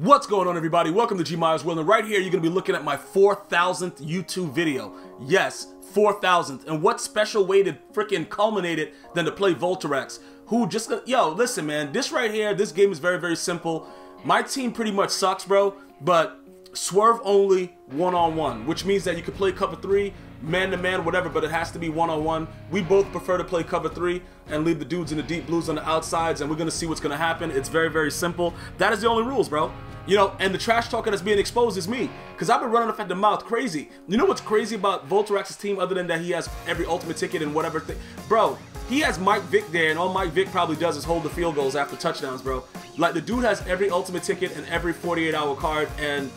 What's going on everybody? Welcome to GmiasWorld and right here you're going to be looking at my 4,000th YouTube video. Yes, 4,000th. And what special way to freaking culminate it than to play Volterax? Who just, yo, listen man, this right here, this game is very, very simple. My team pretty much sucks, bro, but swerve only one-on-one, which means that you can play cover three, man-to-man, whatever, but it has to be one-on-one. We both prefer to play cover three and leave the dudes in the deep blues on the outsides, and we're to see what's to happen. It's very, very simple. That is the only rules, bro. You know, and the trash talker that's being exposed is me. Because I've been running off at the mouth crazy. You know what's crazy about Volterax's team other than that he has every ultimate ticket and whatever thing? Bro, he has Mike Vick there, and all Mike Vick probably does is hold the field goals after touchdowns, bro. Like, the dude has every ultimate ticket and every 48-hour card, and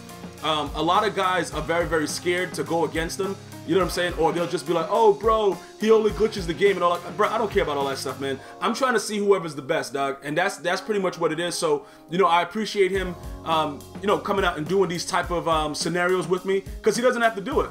um, a lot of guys are very, very scared to go against him. You know what I'm saying? Or they'll just be like, oh, bro, he only glitches the game and all that. Bro, I don't care about all that stuff, man. I'm trying to see whoever's the best, dog. And that's that's pretty much what it is. So, you know, I appreciate him, um, you know, coming out and doing these type of um, scenarios with me because he doesn't have to do it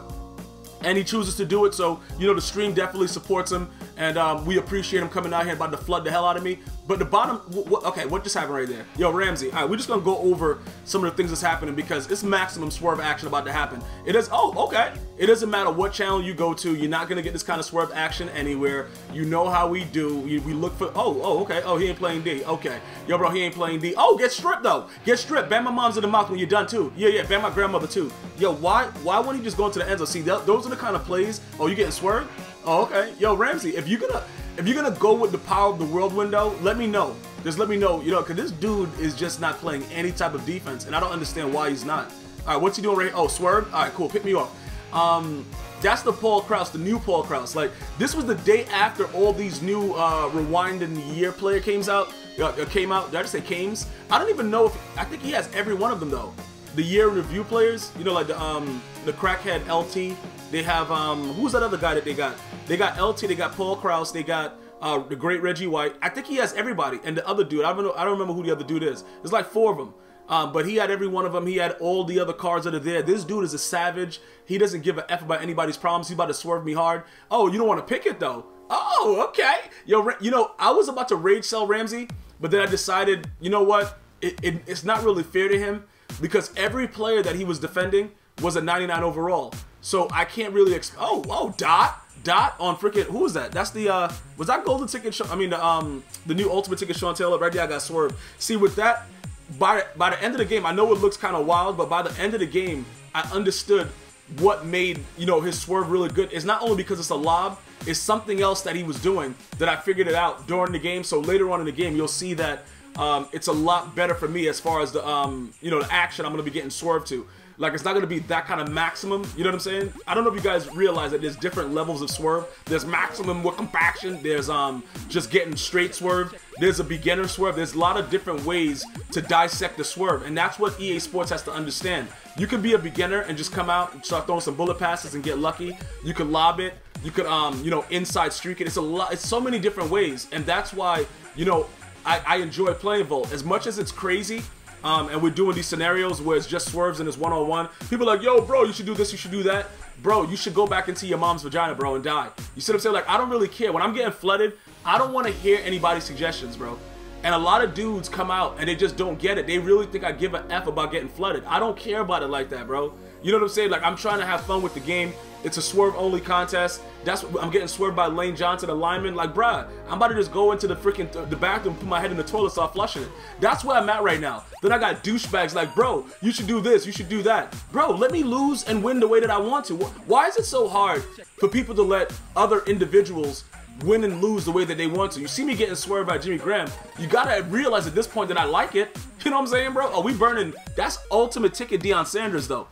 and he chooses to do it. So, you know, the stream definitely supports him, and um, we appreciate him coming out here about to flood the hell out of me. But the bottom, okay, what just happened right there? Yo, Ramsey, all right, we're just gonna go over some of the things that's happening because it's maximum swerve action about to happen. It is, oh, okay. It doesn't matter what channel you go to, you're not gonna get this kind of swerve action anywhere. You know how we do. We, look for, oh, oh, okay. Oh, he ain't playing D. Okay. Yo, bro, he ain't playing D. Oh, get stripped though. Get stripped. Ban my mom's in the mouth when you're done too. Yeah, yeah, ban my grandmother too. Yo, why, why wouldn't he just go into the end zone? See, those are the kind of plays. Oh, you getting swerved? Oh, okay. Yo, Ramsey, if you're gonna, if you're gonna go with the power of the world window, let me know. Just let me know, you know, because this dude is just not playing any type of defense, and I don't understand why he's not. All right, what's he doing right here? Oh, swerve? All right, cool. Pick me up. Um, that's the Paul Krause, the new Paul Krause. Like, this was the day after all these new uh, Rewind in the Year player came out. Uh, came out. Did I just say cames? I don't even know if, I think he has every one of them, though. The year review players, you know, like the, um, the crackhead LT. They have, um, who's that other guy that they got? They got LT, they got Paul Krause, they got uh, the great Reggie White. I think he has everybody. And the other dude, I don't know, I don't remember who the other dude is. There's like four of them. Um, but he had every one of them. He had all the other cards that are there. This dude is a savage. He doesn't give a f about anybody's problems. He's about to swerve me hard. Oh, you don't want to pick it though. Oh, okay. Yo, you know, I was about to rage sell Ramsey, but then I decided, you know what? It, it, it's not really fair to him because every player that he was defending was a 99 overall. So I can't really. oh, oh, Dot. Dot on freaking who was that? That's the uh was that golden ticket? I mean the um the new ultimate ticket Sean Taylor right there. I got swerved. See with that by by the end of the game, I know it looks kind of wild, but by the end of the game, I understood what made you know his swerve really good. It's not only because it's a lob, it's something else that he was doing that I figured it out during the game. So later on in the game, you'll see that um, it's a lot better for me as far as the um, you know the action I'm gonna be getting swerved to. Like it's not gonna be that kind of maximum. You know what I'm saying? I don't know if you guys realize that there's different levels of swerve. There's maximum with compaction. There's um just getting straight swerve. There's a beginner swerve. There's a lot of different ways to dissect the swerve, and that's what EA Sports has to understand. You can be a beginner and just come out and start throwing some bullet passes and get lucky. You could lob it. You could um you know inside streak it. It's a lot. It's so many different ways, and that's why you know I, I enjoy playing Volt as much as it's crazy um, and we're doing these scenarios where it's just swerves and it's one-on-one, people are like, yo, bro, you should do this, you should do that. Bro, you should go back into your mom's vagina, bro, and die. You see what I'm saying? Like, I don't really care. When I'm getting flooded, I don't want to hear anybody's suggestions, bro. And a lot of dudes come out and they just don't get it. They really think I give a F about getting flooded. I don't care about it like that, bro. You know what I'm saying? Like, I'm trying to have fun with the game. It's a swerve only contest. That's what I'm getting swerved by Lane Johnson, the lineman. Like, bruh, I'm about to just go into the freaking the bathroom, put my head in the toilet, start flushing it. That's where I'm at right now. Then I got douchebags like, bro, you should do this, you should do that. Bro, let me lose and win the way that I want to. Why is it so hard for people to let other individuals win and lose the way that they want to. You see me getting swerved by Jimmy Graham. You gotta realize at this point that I like it. You know what I'm saying, bro? Are we burning? That's ultimate ticket Deion Sanders, though.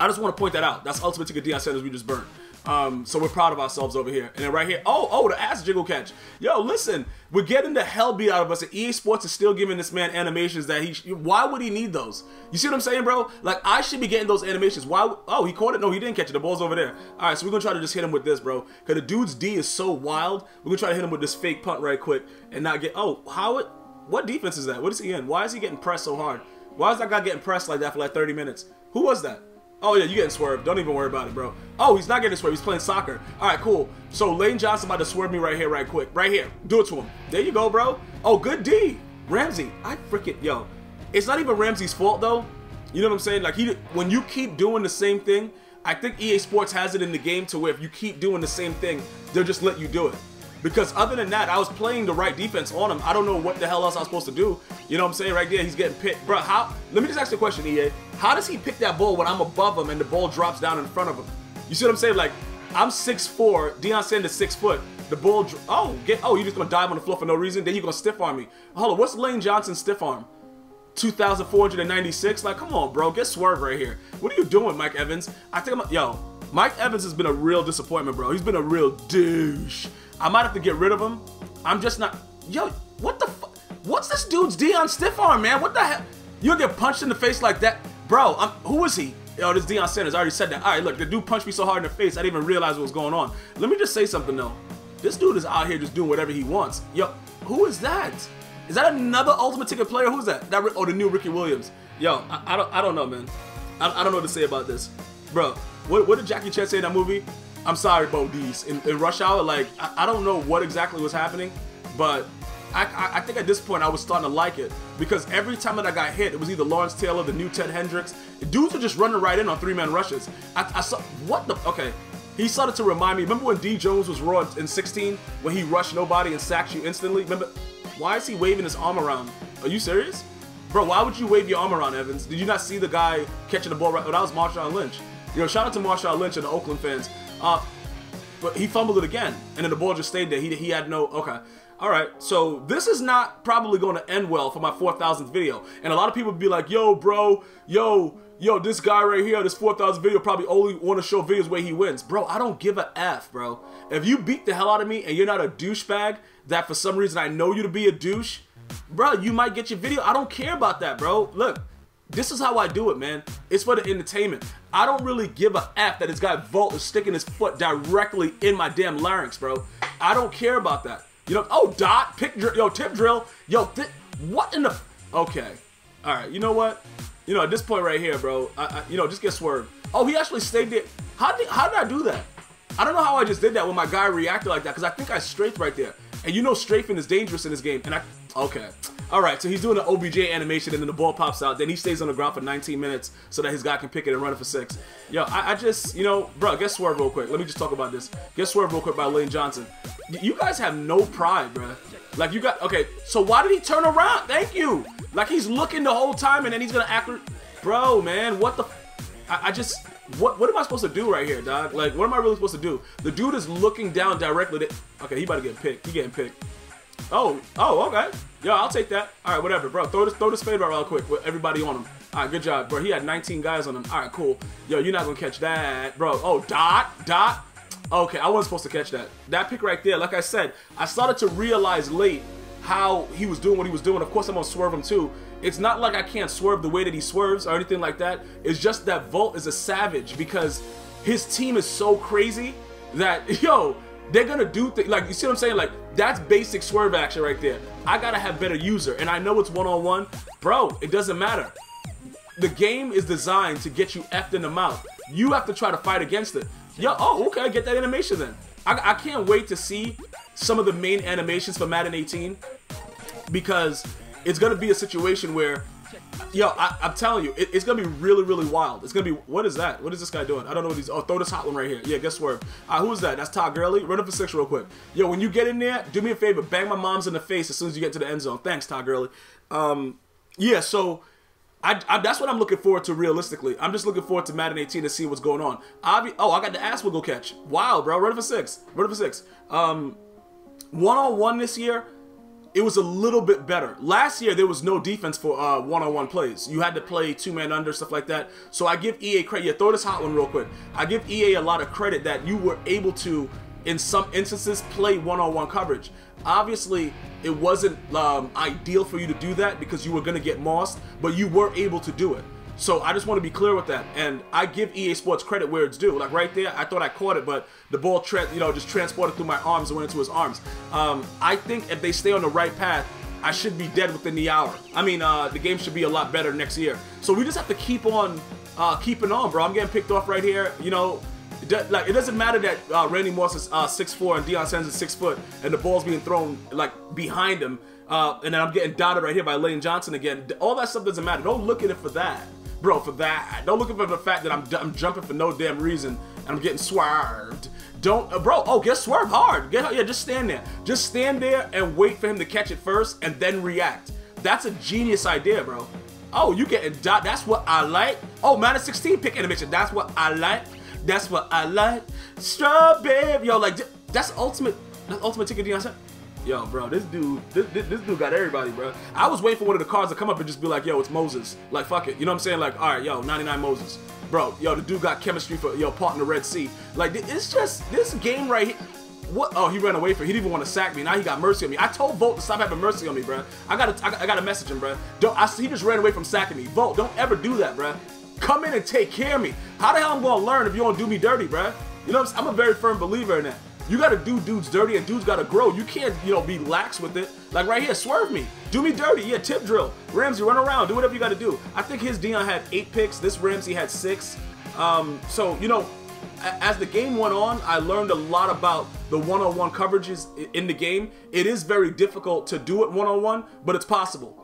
I just want to point that out. That's ultimate ticket Deion Sanders we just burned. Um, so we're proud of ourselves over here. And then right here, oh, oh, the ass jiggle catch. Yo, listen, we're getting the hell beat out of us. And EA Sports is still giving this man animations that he. Why would he need those? You see what I'm saying, bro? Like I should be getting those animations. Why? Oh, he caught it. No, he didn't catch it. The ball's over there. All right, so we're gonna try to just hit him with this, bro. Cause the dude's D is so wild. We're gonna try to hit him with this fake punt right quick and not get. Oh, how it? What defense is that? What is he in? Why is he getting pressed so hard? Why is that guy getting pressed like that for like 30 minutes? Who was that? Oh yeah, you getting swerved. Don't even worry about it, bro. Oh, he's not getting swerved. He's playing soccer. All right, cool. So Lane Johnson about to swerve me right here, right quick. Right here. Do it to him. There you go, bro. Oh, good D. Ramsey. I freaking, yo. it's not even Ramsey's fault though. You know what I'm saying? Like he, when you keep doing the same thing, I think EA Sports has it in the game to where if you keep doing the same thing, they'll just let you do it. Because other than that, I was playing the right defense on him. I don't know what the hell else I was supposed to do. You know what I'm saying? Right there, he's getting picked. Bro, how? Let me just ask you a question, EA. How does he pick that ball when I'm above him and the ball drops down in front of him? You see what I'm saying? Like, I'm 6'4", Deion Sanders 6 foot. The ball, oh, get, oh, you just gonna dive on the floor for no reason? Then you gonna stiff arm me. Hold on, what's Lane Johnson's stiff arm? 2,496? Like, come on, bro, get swerve right here. What are you doing, Mike Evans? I think I'm, yo, Mike Evans has been a real disappointment, bro. He's been a real douche. I might have to get rid of him. I'm just not, yo, what the fuck? What's this dude's Deion stiff arm, man? What the hell? You'll get punched in the face like that? Bro, I'm, who is he? Yo, this Deion Sanders. I already said that. All right, look, the dude punched me so hard in the face, I didn't even realize what was going on. Let me just say something, though. This dude is out here just doing whatever he wants. Yo, who is that? Is that another Ultimate Ticket player? Who's that? That oh, the new Ricky Williams. Yo, I, I don't, I don't know, man. I, I, don't know what to say about this, bro. What, what did Jackie Chan say in that movie? I'm sorry, Bo Dees. In, in Rush Hour, like I, I don't know what exactly was happening, but I, I, I, think at this point I was starting to like it because every time that I got hit, it was either Lawrence Taylor, the new Ted Hendricks. Dudes were just running right in on three-man rushes. I, I, saw what the okay. He started to remind me. Remember when D Jones was raw in 16 when he rushed nobody and sacked you instantly? Remember? Why is he waving his arm around? Are you serious? Bro, why would you wave your arm around, Evans? Did you not see the guy catching the ball right? Oh, that was Marshawn Lynch. You know, shout out to Marshawn Lynch and the Oakland fans. Uh, but he fumbled it again, and then the ball just stayed there. He, he had no, okay. All right, so this is not probably going to end well for my 4,000th video. And a lot of people be like, yo, bro, yo, yo, this guy right here, this 4,000 video probably only want to show videos where he wins. Bro, I don't give a F, bro. If you beat the hell out of me and you're not a douchebag that for some reason I know you to be a douche, bro, you might get your video. I don't care about that, bro. Look, this is how I do it, man. It's for the entertainment. I don't really give a F that this guy Volt is sticking his foot directly in my damn larynx, bro. I don't care about that. You know, oh, dot, pick, yo, tip drill, yo, what in the, okay. All right, you know what? You know, at this point right here, bro, I, I, you know, just get swerved. Oh, he actually stayed there. How did, how did I do that? I don't know how I just did that when my guy reacted like that, because I think I strafed right there. And you know strafing is dangerous in this game, and I, okay. All right, so he's doing an OBJ animation, and then the ball pops out. Then he stays on the ground for 19 minutes so that his guy can pick it and run it for six. Yo, I, I just, you know, bro, get swerve real quick. Let me just talk about this. Get swerve real quick by Lane Johnson. You guys have no pride, bro. Like you got, okay, so why did he turn around? Thank you. Like he's looking the whole time, and then he's gonna act, bro, man, what the, I, I just, what what am I supposed to do right here, dog? Like, what am I really supposed to do? The dude is looking down directly. To, okay, he about to get picked. He getting picked. Oh, oh, okay. Yo, I'll take that. All right, whatever, bro. Throw this, throw this fade right real quick with everybody on him. All right, good job, bro. He had 19 guys on him. All right, cool. Yo, you're not gonna catch that, bro. Oh, dot, dot. Okay, I wasn't supposed to catch that. That pick right there, like I said, I started to realize late how he was doing what he was doing. Of course, I'm gonna swerve him too. It's not like I can't swerve the way that he swerves or anything like that. It's just that Volt is a savage because his team is so crazy that, yo, they're gonna do things like you see what I'm saying? Like that's basic swerve action right there. I gotta have better user, and I know it's one on one, bro. It doesn't matter. The game is designed to get you effed in the mouth. You have to try to fight against it. Yo, oh, okay, I get that animation then. I, I can't wait to see some of the main animations for Madden 18 because it's gonna be a situation where Yo, I, am telling you, it, it's gonna be really, really wild. It's gonna be. What is that? What is this guy doing? I don't know what he's. Oh, throw this hot one right here. Yeah, guess where? Uh, who is that? That's Todd Gurley. Run up for six real quick. Yo, when you get in there, do me a favor, bang my mom's in the face as soon as you get to the end zone. Thanks, Todd Gurley. Um, yeah, so I, I, that's what I'm looking forward to realistically. I'm just looking forward to Madden 18 to see what's going on. Obvi oh, I got the ass wiggle catch. Wow, bro. Run for six. Run for six. Um, one on one this year it was a little bit better. Last year, there was no defense for uh, one-on-one plays. You had to play two-man under, stuff like that. So I give EA credit. Yeah, throw this hot one real quick. I give EA a lot of credit that you were able to, in some instances, play one-on-one coverage. Obviously, it wasn't um, ideal for you to do that because you were going to get mossed, but you were able to do it. So I just want to be clear with that, and I give EA Sports credit where it's due. Like right there, I thought I caught it, but the ball, you know, just transported through my arms and went into his arms. Um, I think if they stay on the right path, I should be dead within the hour. I mean, uh, the game should be a lot better next year. So we just have to keep on uh, keeping on, bro. I'm getting picked off right here. You know, like it doesn't matter that uh, Randy Moss is uh, 6'4 and Deion Sanders is six foot, and the ball's being thrown like behind him Uh, and then I'm getting dotted right here by Lane Johnson again. All that stuff doesn't matter. Don't look at it for that, bro. For that, don't look at for the fact that I'm, I'm jumping for no damn reason and I'm getting swerved. Don't, uh, bro. Oh, get swerved hard. Get yeah, just stand there. Just stand there and wait for him to catch it first and then react. That's a genius idea, bro. Oh, you getting dot? That's what I like. Oh, minus 16 pick animation. That's what I like. That's what I like. Strawberry, yo, like that's ultimate. That's ultimate ticket Deion. Yo, bro, this dude, this, this, dude got everybody, bro. I was waiting for one of the cards to come up and just be like, yo, it's Moses. Like, fuck it. You know what I'm saying? Like, all right, yo, 99 Moses. Bro, yo, the dude got chemistry for, yo, part in the Red Sea. Like, it's just, this game right here. What? Oh, he ran away from. He didn't even want to sack me. Now he got mercy on me. I told Volt to stop having mercy on me, bro. I got to I gotta message him, bro. Don't. I, he just ran away from sacking me. Volt, don't ever do that, bro. Come in and take care of me. How the hell I'm gonna learn if you don't do me dirty, bro? You know, I'm, I'm a very firm believer in that. You gotta do dudes dirty and dudes gotta grow. You can't, you know, be lax with it. Like right here, swerve me. Do me dirty. Yeah, tip drill. Ramsey, run around. Do whatever you gotta do. I think his Deion had eight picks. This Ramsey had six. Um, so, you know, as the game went on, I learned a lot about the one-on-one coverages in the game. It is very difficult to do it one-on-one, but it's possible.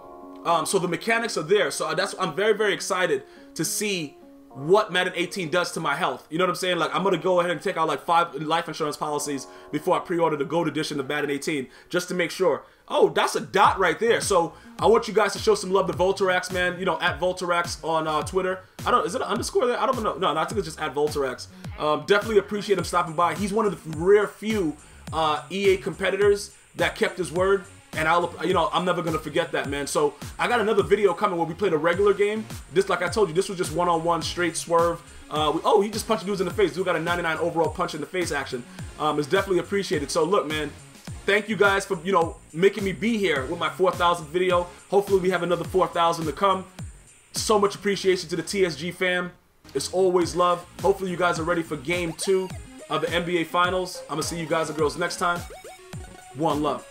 Um, so the mechanics are there. So that's I'm very, very excited to see what Madden 18 does to my health. You know what I'm saying? Like, I'm gonna go ahead and take out like five life insurance policies before I pre-order the gold edition of Madden 18, just to make sure. Oh, that's a dot right there. So I want you guys to show some love to Volterax, man. You know, at Volterax on uh, Twitter. I don't, is it an underscore there? I don't know. No, no I think it's just at Volterax. Um, definitely appreciate him stopping by. He's one of the rare few uh, EA competitors that kept his word and I'll you know I'm never gonna forget that man. So I got another video coming where we played a regular game. This like I told you, this was just one on one straight swerve. Uh, we, oh, he just punched dudes in the face. Dude got a 99 overall punch in the face action. Um, it's definitely appreciated. So look, man, thank you guys for you know making me be here with my 4,000th video. Hopefully we have another 4,000 to come. So much appreciation to the TSG fam. It's always love. Hopefully you guys are ready for game two of the NBA Finals. I'm gonna see you guys and girls next time. One love.